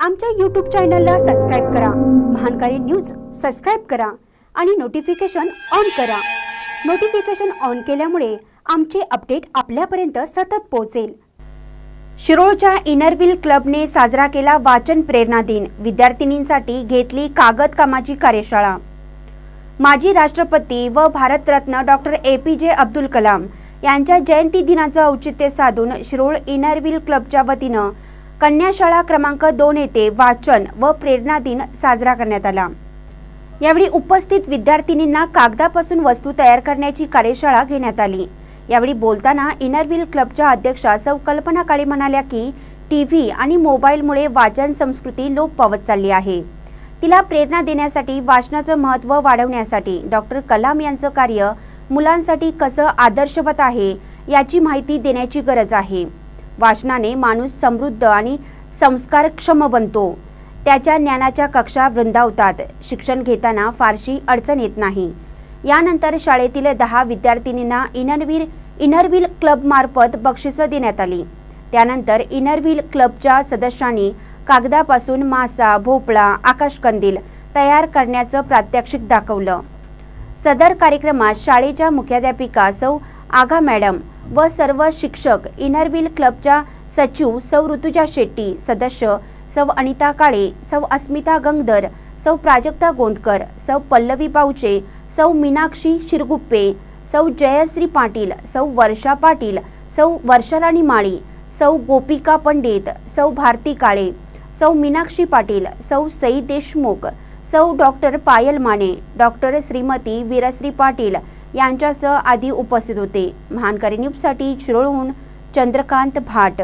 आमच्या यूट्यूब चॅनलला सबस्क्राईब करा. महानकारी न्यूज सबस्क्राईब करा आणि नोटिफिकेशन ऑन करा. नोटिफिकेशन ऑन केल्यामुळे आमचे अपडेट आपल्यापर्यंत सतत पोहोचेल. शिरोळच्या इनरव्हील क्लबने साजरा केला वाचन प्रेरणा दिन. विद्यार्थिनींसाठी घेतली कागद कामाची कार्यशाळा. माजी राष्ट्रपती व भारतरत्न डॉक्टर ए पी जे अब्दुल कलाम यांच्या जयंती दिनाचं औचित्य साधून शिरोळ इनरव्हील क्लबच्या वतीनं कन्याशाळा क्रमांक दोन येथे वाचन व प्रेरणा दिन साजरा करण्यात आला. यावेळी उपस्थित विद्यार्थिनींना कागदापासून वस्तू तयार करण्याची कार्यशाळा घेण्यात आली. यावेळी बोलताना इनरव्हील क्लबच्या अध्यक्षा सौ कल्पना काळे म्हणाल्या की टी व्ही आणि मोबाईलमुळे वाचन संस्कृती लोप पावत चालली आहे. तिला प्रेरणा देण्यासाठी वाचनाचं महत्त्व वाढवण्यासाठी डॉक्टर कलाम यांचं कार्य मुलांसाठी कसं आदर्शवत आहे याची माहिती देण्याची गरज आहे. वाचनाने माणूस समृद्ध आणि संस्कारक्षम बनतो. त्याच्या ज्ञानाच्या कक्षा वृंदावतात. शिक्षण घेताना फारशी अडचण येत नाही. यानंतर शाळेतील दहा विद्यार्थिनींना इनरव्हील इनरव्हील क्लबमार्फत बक्षिसं देण्यात आली. त्यानंतर इनरव्हील क्लबच्या सदस्यांनी कागदापासून मासा भोपळा आकाशकंदील तयार करण्याचं प्रात्यक्षिक दाखवलं. सदर कार्यक्रमात शाळेच्या मुख्याध्यापिका सौ आघा मॅडम व सर्व शिक्षक इनरव्हील क्लबच्या सचिव सौ ऋतुजा शेट्टी सदस्य सौ अनिता काळे सौ अस्मिता गंगधर सौ प्राजक्ता गोंदकर सौ पल्लवी पावचे सौ मीनाक्षी शिरगुप्पे सौ जयश्री पाटील सौ वर्षा पाटील सौ वर्षाराणी माळी सौ गोपिका पंडित सौ भारती काळे सौ मीनाक्षी पाटील सौ सई देशमुख सौ डॉक्टर पायल माने डॉक्टर श्रीमती वीरश्री पाटील यांच्यासह आदी उपस्थित होते. महानकारी न्यूजसाठी शिरोळहून चंद्रकांत भाट.